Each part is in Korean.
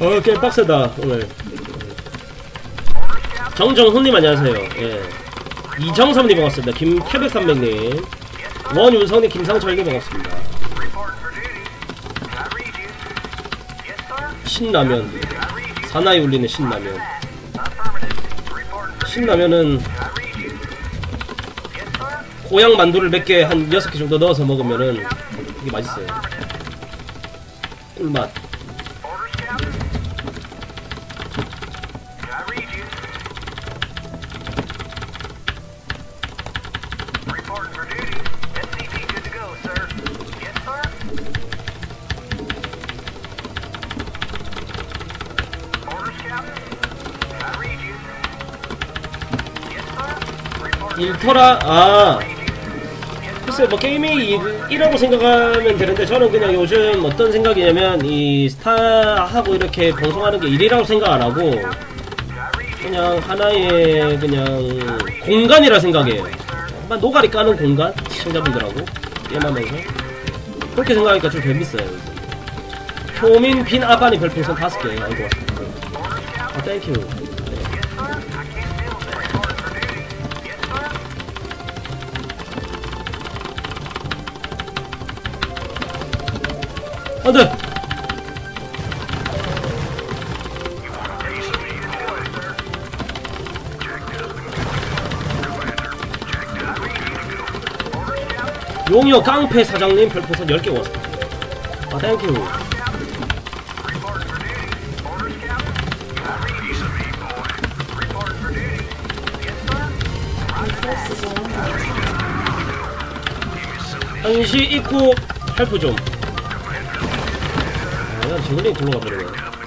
어, 꽤 빡세다, 오늘. 정정훈님 안녕하세요. 예. 이정섭님 반갑습니다. 김태백삼백님. 원윤성님, 김상철님 반갑습니다. 신라면. 사나이 울리는 신라면. 신라면은 고향 만두를 몇 개, 한 6개 정도 넣어서 먹으면은 이게 맛있어요. 꿀맛. 일터라, 아. 글쎄, 뭐, 게임이 일, 이라고 생각하면 되는데, 저는 그냥 요즘 어떤 생각이냐면, 이 스타하고 이렇게 방송하는 게 일이라고 생각 안 하고, 그냥 하나의 그냥 공간이라 생각해요. 정말 노가리 까는 공간? 시청자분들하고 게임하면서. 그렇게 생각하니까 좀 재밌어요. 효민 빈 아바니 별풍선 다섯 개 왔습니다. 아, 땡큐. 안 돼! 용여 깡패 사장님 별풍선 10개 왔습니다. 아, 땡큐. 한시 입구 헬프 좀. 아, 난 지글링 굴러가 버리네.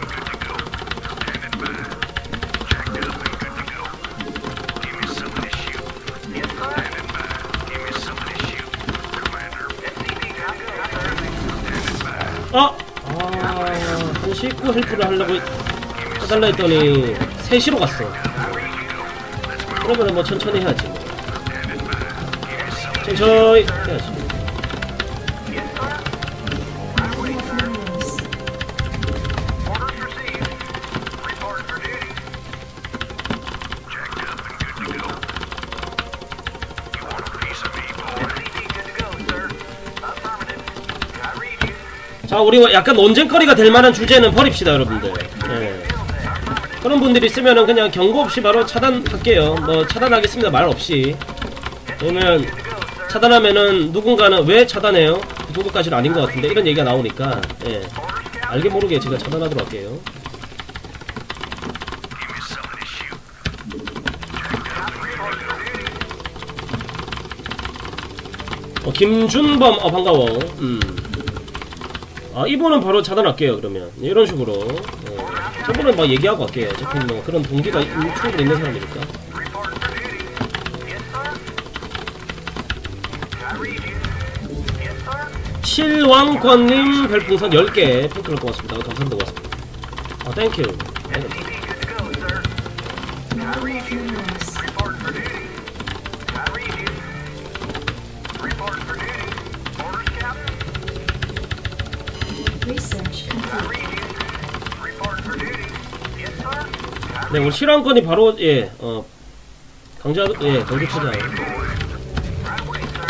입구 헬프를 하려고 해달라 했더니 3시로 갔어. 그러면은 뭐 천천히 해야지. 뭐. 천천히 해야지. 우리 약간 논쟁거리가 될 만한 주제는 버립시다, 여러분들. 예. 그런 분들이 있으면은 그냥 경고 없이 바로 차단할게요. 뭐 차단하겠습니다 말 없이. 왜냐면 차단하면은 누군가는 왜 차단해요? 그 정도까지는 아닌 것 같은데 이런 얘기가 나오니까 예. 알게 모르게 제가 차단하도록 할게요. 어, 김준범, 어, 반가워. 음. 아, 이분은 바로 차단할게요, 그러면. 이런 식으로. 어, 저분은 막 얘기하고 갈게요. 어차피 뭐 그런 동기가 있- 충분히 있는 사람이니까. 실왕권님 별풍선 10개 팬클럽 고맙습니다. 감사합니다. 고맙습니다. 아, thank you. 네, 감사합니다. 네, 오늘 실왕권이 바로, 예, 어, 강자, 예, 강조 차장. Right away, sir.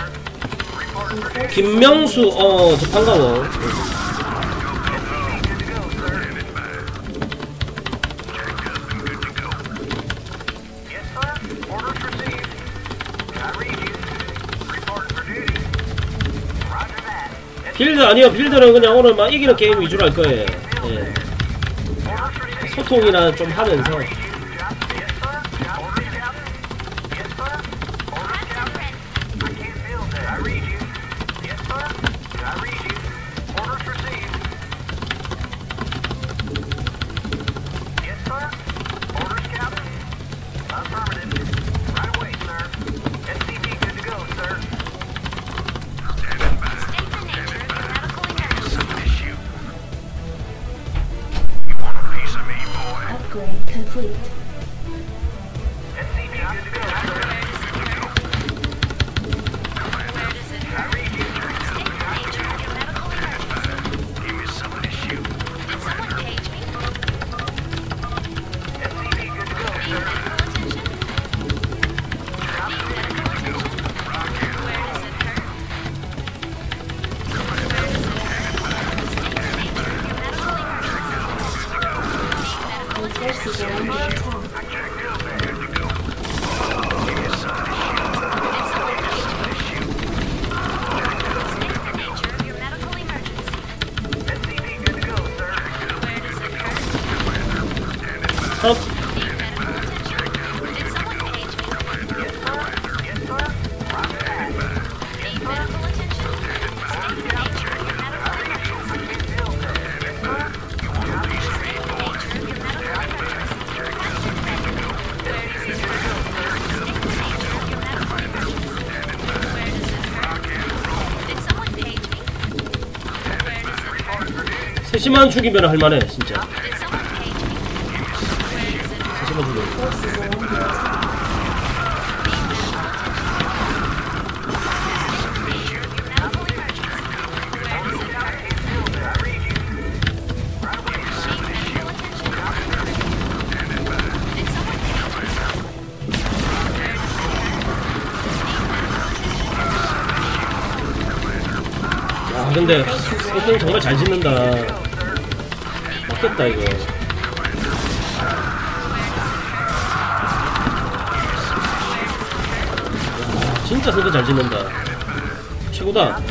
Reporting for duty. 김명수, 어, 저 반가워. 빌드 아니요, 빌드는 그냥 오늘 막 이기는 게임 위주로 할 거예요. 예. 소통이나 좀 하면서. 세시만 죽이면 할만해 진짜 세시만 죽이면 근데 소통 정말 잘 짓는다. 죽겠다 이거. 진짜 소드 잘 짓는다. 최고다.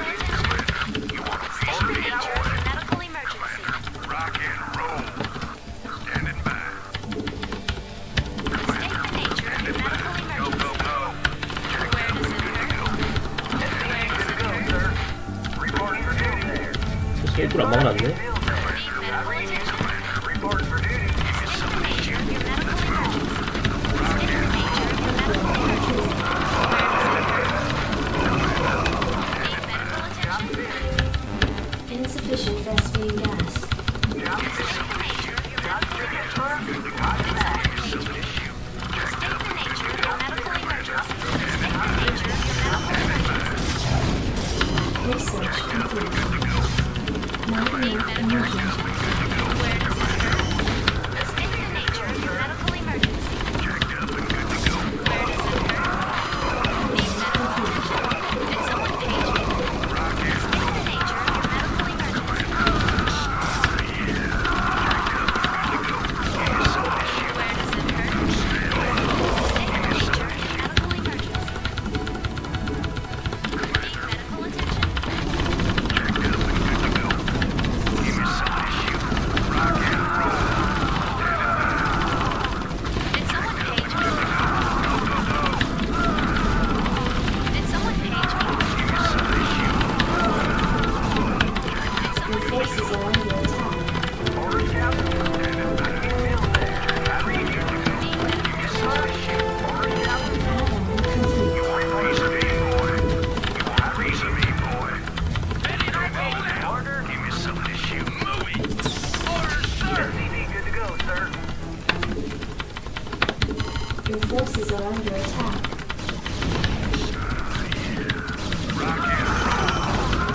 Your forces are under attack.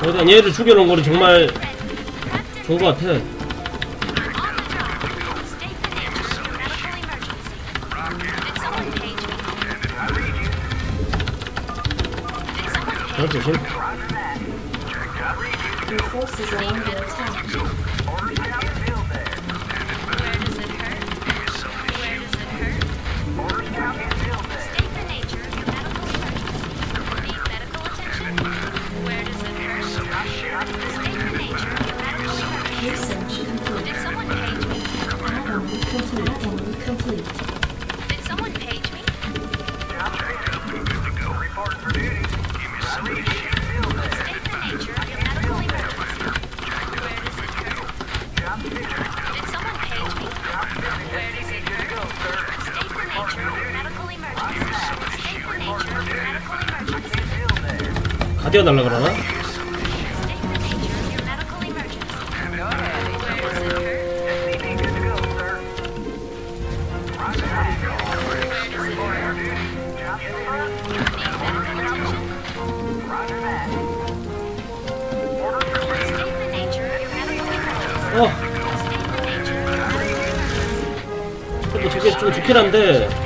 일단 얘를 죽여놓은 거는 정말 좋은 것 같아. 그렇지, 심. Your forces are under 뛰어달라 그러나? 어! 어 저거 되게 좀 좋긴 한데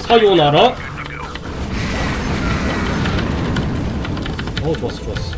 사요나라. 어 좋았어 좋았어.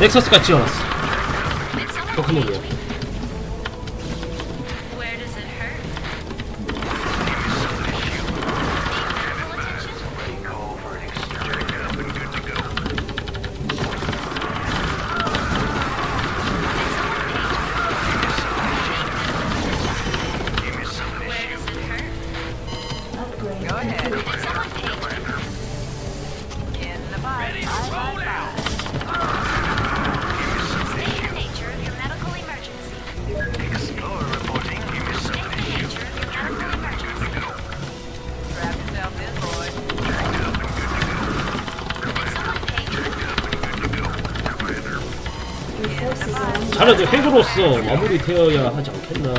Next was Cachinos. Coge muy bien. 자네도 핵으로서 마무리되어야 하지 않겠나.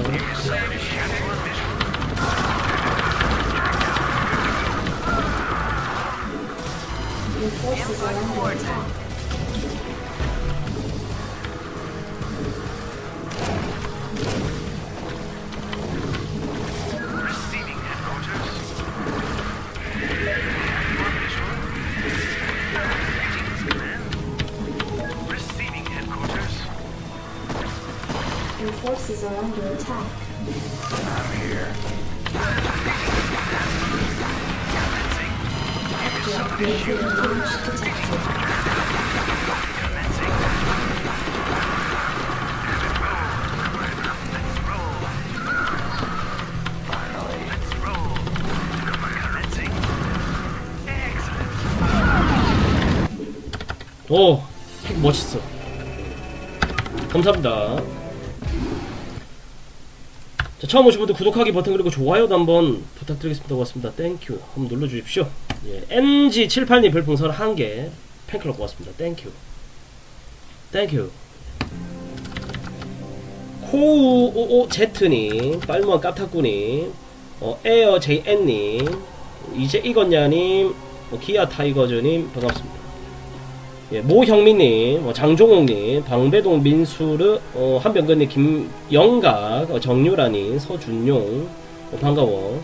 오, 핵 멋있어. 감사합니다. 자, 처음 오신 분들 구독하기 버튼 그리고 좋아요도 한번 부탁드리겠습니다. 고맙습니다. Thank you. 한번 눌러주십시오. 예, NG78님 별풍선 한 개. 팬클럽 고맙습니다. Thank you. Thank you. 코우오오제트님, 빨무한 까타꾸님, 어, 에어 JN님, 이제 이건야님, 어, 기아 타이거즈님 반갑습니다. 예, 모형민님, 뭐 장종옥님, 방배동 민수르, 어, 한병근님, 김영각, 어, 정유라님, 서준용, 어, 반가워.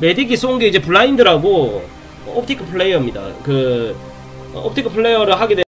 메딕이 쏜 게 이제 블라인드라고 어, optic flare입니다. 그 어, optic flare를 하게 되